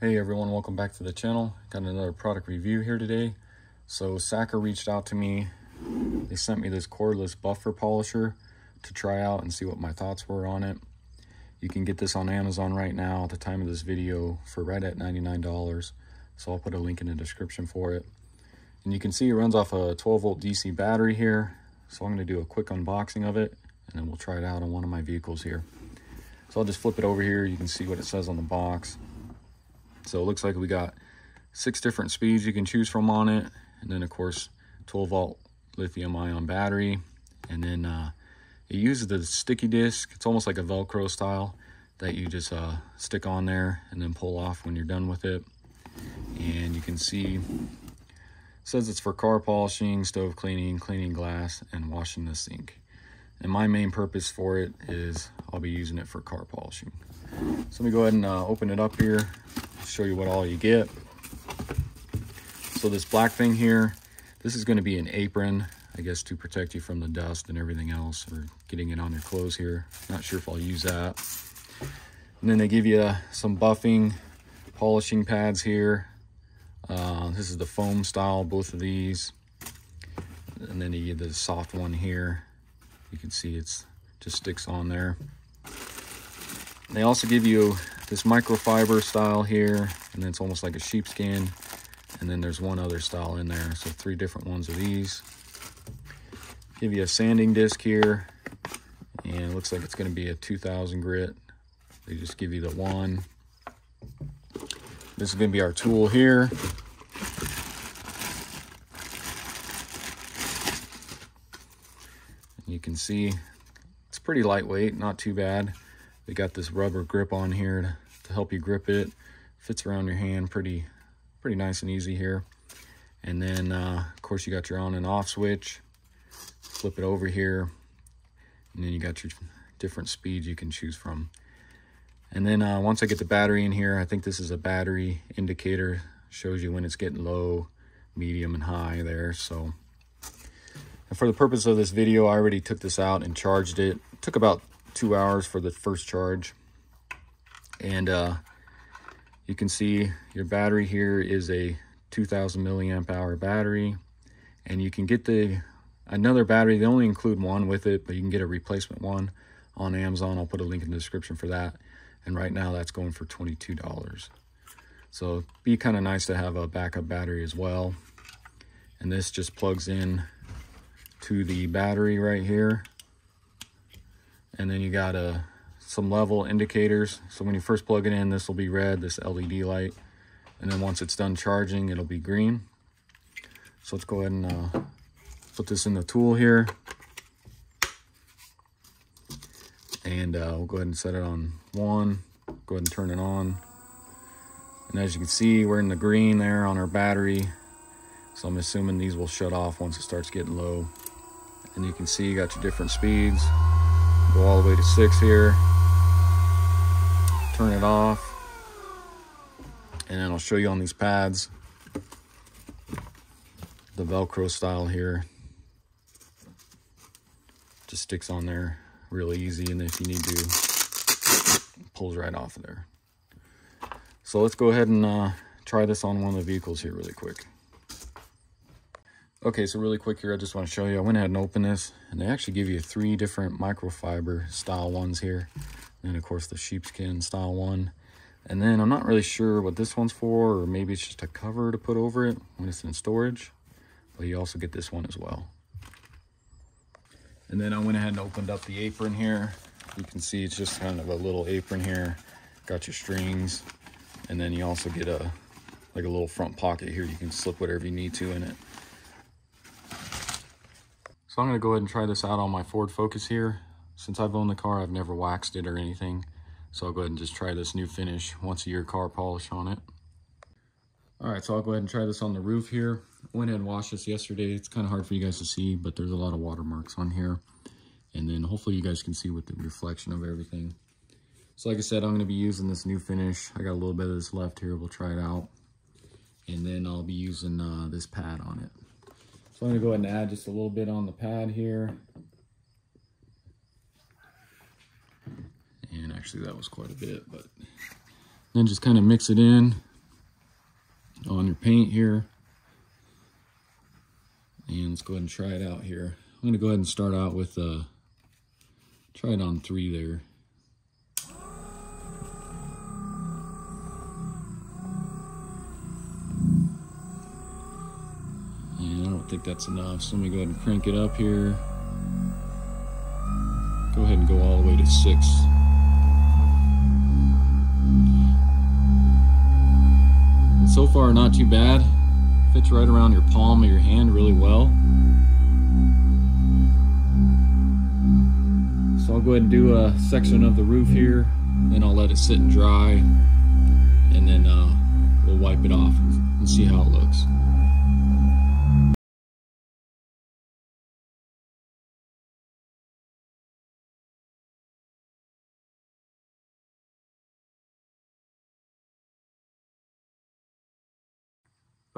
Hey everyone, welcome back to the channel. Got another product review here today. So Saker reached out to me. They sent me this cordless buffer polisher to try out and see what my thoughts were on it. You can get this on Amazon right now at the time of this video for right at $99. So I'll put a link in the description for it. And you can see it runs off a 12 volt DC battery here. So I'm gonna do a quick unboxing of it and then we'll try it out on one of my vehicles here. So I'll just flip it over here. You can see what it says on the box. So it looks like we got six different speeds you can choose from on it. And then of course, 12 volt lithium ion battery. And then uh, it uses the sticky disc. It's almost like a Velcro style that you just uh, stick on there and then pull off when you're done with it. And you can see, it says it's for car polishing, stove cleaning, cleaning glass, and washing the sink. And my main purpose for it is I'll be using it for car polishing. So let me go ahead and uh, open it up here show you what all you get. So this black thing here, this is going to be an apron, I guess to protect you from the dust and everything else, or getting it on your clothes here. Not sure if I'll use that. And then they give you some buffing, polishing pads here. Uh, this is the foam style, both of these. And then you get the soft one here. You can see it's just sticks on there. They also give you this microfiber style here, and then it's almost like a sheepskin. And then there's one other style in there. So three different ones of these. Give you a sanding disc here. And it looks like it's gonna be a 2000 grit. They just give you the one. This is gonna be our tool here. you can see it's pretty lightweight, not too bad. They got this rubber grip on here to, help you grip it. Fits around your hand pretty, pretty nice and easy here. And then, uh, of course, you got your on and off switch. Flip it over here. And then you got your different speeds you can choose from. And then uh, once I get the battery in here, I think this is a battery indicator. Shows you when it's getting low, medium, and high there. So and for the purpose of this video, I already took this out and charged it. it took about two hours for the first charge. And uh, you can see your battery here is a 2000 milliamp hour battery. And you can get the another battery. They only include one with it, but you can get a replacement one on Amazon. I'll put a link in the description for that. And right now that's going for $22. So be kind of nice to have a backup battery as well. And this just plugs in to the battery right here and then you got uh, some level indicators. So when you first plug it in, this will be red, this LED light. And then once it's done charging, it'll be green. So let's go ahead and uh, put this in the tool here. And uh, we'll go ahead and set it on one. Go ahead and turn it on. And as you can see, we're in the green there on our battery. So I'm assuming these will shut off once it starts getting low. And you can see you got your different speeds. Go all the way to six here. Turn it off. And then I'll show you on these pads. The Velcro style here. Just sticks on there really easy. And if you need to, pulls right off of there. So let's go ahead and uh, try this on one of the vehicles here really quick. Okay, so really quick here, I just want to show you. I went ahead and opened this, and they actually give you three different microfiber style ones here. And of course, the sheepskin style one. And then I'm not really sure what this one's for, or maybe it's just a cover to put over it when it's in storage. But you also get this one as well. And then I went ahead and opened up the apron here. You can see it's just kind of a little apron here. Got your strings. And then you also get a like a little front pocket here. You can slip whatever you need to in it. So I'm going to go ahead and try this out on my Ford Focus here. Since I've owned the car, I've never waxed it or anything. So I'll go ahead and just try this Nu Finish, once a year car polish on it. All right, so I'll go ahead and try this on the roof here. Went ahead and washed this yesterday. It's kind of hard for you guys to see, but there's a lot of watermarks on here. And then hopefully you guys can see with the reflection of everything. So like I said, I'm going to be using this Nu Finish. I got a little bit of this left here. We'll try it out. And then I'll be using uh, this pad on it. So I'm going to go ahead and add just a little bit on the pad here. And actually that was quite a bit, but then just kind of mix it in, on your paint here. And let's go ahead and try it out here. I'm gonna go ahead and start out with, uh, try it on three there. Think that's enough, so let me go ahead and crank it up here. Go ahead and go all the way to six. And so far, not too bad. Fits right around your palm of your hand really well. So I'll go ahead and do a section of the roof here, then I'll let it sit and dry, and then uh, we'll wipe it off and see how it looks.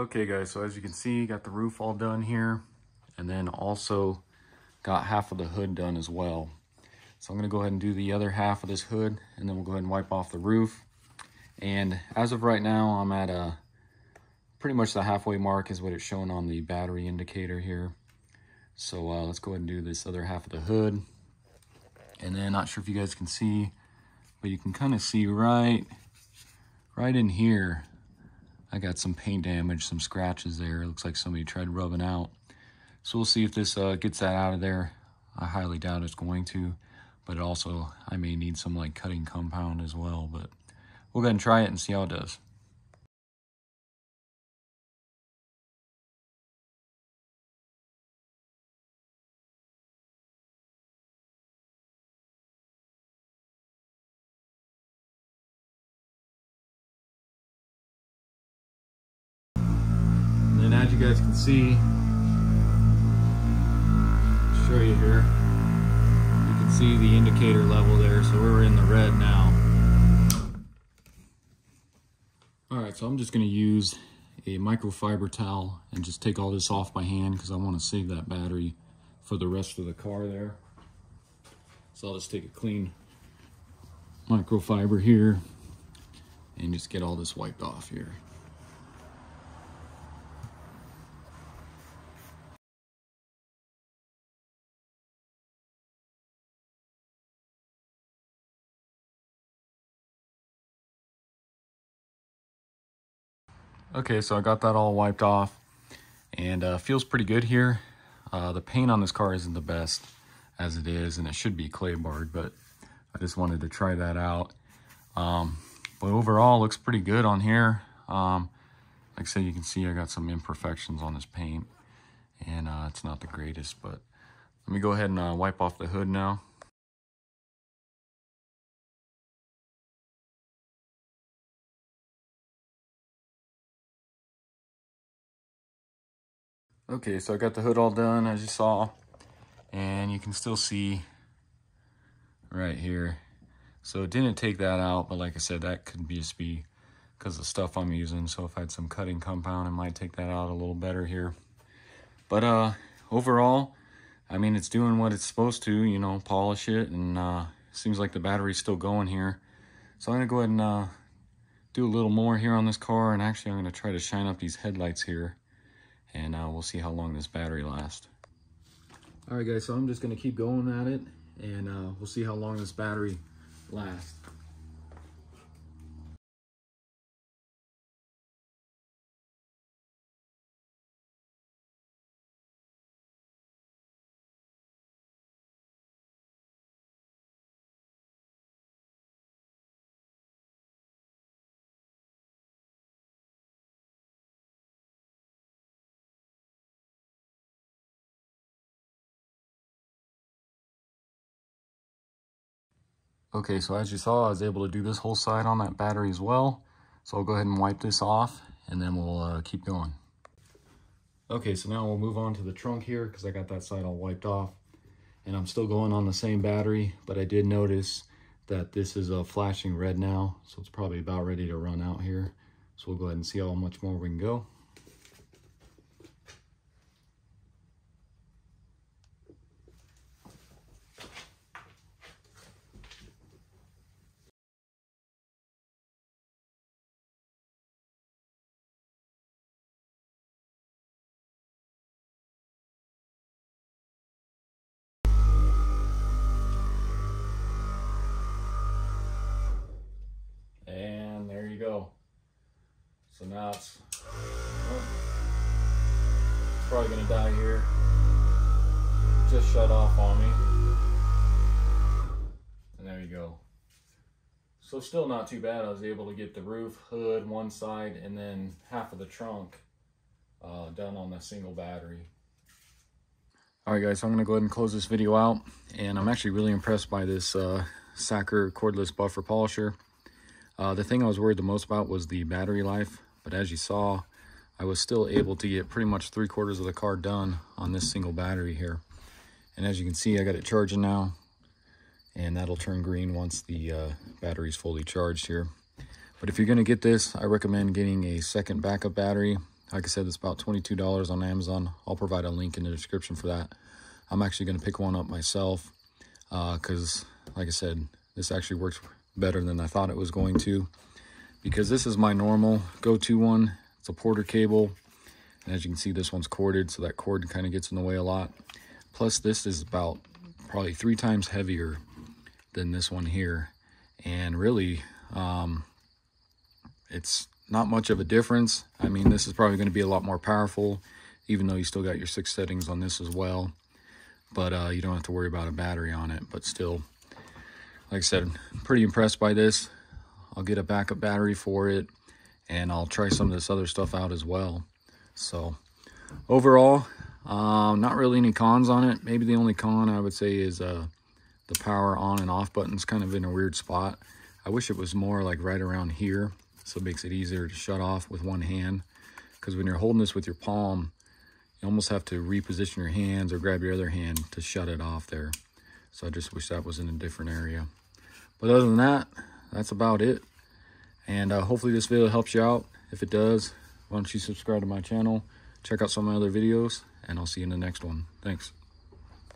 Okay guys, so as you can see, got the roof all done here, and then also got half of the hood done as well. So I'm gonna go ahead and do the other half of this hood, and then we'll go ahead and wipe off the roof. And as of right now, I'm at a pretty much the halfway mark is what it's showing on the battery indicator here. So uh, let's go ahead and do this other half of the hood. And then not sure if you guys can see, but you can kind of see right, right in here, I got some paint damage, some scratches there. It looks like somebody tried rubbing out. So we'll see if this uh, gets that out of there. I highly doubt it's going to, but also I may need some like cutting compound as well, but we'll go ahead and try it and see how it does. Guys can see, show you here, you can see the indicator level there, so we're in the red now. All right, so I'm just gonna use a microfiber towel and just take all this off by hand because I wanna save that battery for the rest of the car there. So I'll just take a clean microfiber here and just get all this wiped off here. Okay, so I got that all wiped off and uh, feels pretty good here. Uh, the paint on this car isn't the best as it is and it should be clay barred, but I just wanted to try that out. Um, but overall looks pretty good on here. Um, like I said, you can see I got some imperfections on this paint and uh, it's not the greatest, but let me go ahead and uh, wipe off the hood now. Okay, so I got the hood all done as you saw, and you can still see right here. So it didn't take that out, but like I said, that could just be because the stuff I'm using. So if I had some cutting compound, I might take that out a little better here. But uh, overall, I mean, it's doing what it's supposed to, you know, polish it, and uh, seems like the battery's still going here. So I'm gonna go ahead and uh, do a little more here on this car, and actually I'm gonna try to shine up these headlights here and uh, we'll see how long this battery lasts. All right, guys, so I'm just gonna keep going at it, and uh, we'll see how long this battery lasts. Okay, so as you saw, I was able to do this whole side on that battery as well. So I'll go ahead and wipe this off and then we'll uh, keep going. Okay, so now we'll move on to the trunk here because I got that side all wiped off. And I'm still going on the same battery, but I did notice that this is a flashing red now. So it's probably about ready to run out here. So we'll go ahead and see how much more we can go. Go. So now it's, well, it's probably gonna die here. Just shut off on me. And there you go. So still not too bad. I was able to get the roof, hood, one side, and then half of the trunk uh, done on the single battery. All right, guys, so I'm gonna go ahead and close this video out. And I'm actually really impressed by this uh, Saker cordless buffer polisher. Uh, the thing I was worried the most about was the battery life. But as you saw, I was still able to get pretty much three quarters of the car done on this single battery here. And as you can see, I got it charging now. And that'll turn green once the uh, battery's fully charged here. But if you're gonna get this, I recommend getting a second backup battery. Like I said, it's about $22 on Amazon. I'll provide a link in the description for that. I'm actually gonna pick one up myself because, uh, like I said, this actually works better than I thought it was going to because this is my normal go-to one. It's a Porter-Cable. And as you can see, this one's corded, so that cord kind of gets in the way a lot. Plus, this is about probably three times heavier than this one here. And really, um, it's not much of a difference. I mean, this is probably going to be a lot more powerful, even though you still got your six settings on this as well. But uh, you don't have to worry about a battery on it. But still, like I said, pretty impressed by this. I'll get a backup battery for it and I'll try some of this other stuff out as well. So overall, um, not really any cons on it. Maybe the only con I would say is uh, the power on and off button's kind of in a weird spot. I wish it was more like right around here so it makes it easier to shut off with one hand. Because when you're holding this with your palm, you almost have to reposition your hands or grab your other hand to shut it off there. So I just wish that was in a different area. But other than that, that's about it. And uh, hopefully this video helps you out. If it does, why don't you subscribe to my channel, check out some of my other videos, and I'll see you in the next one. Thanks.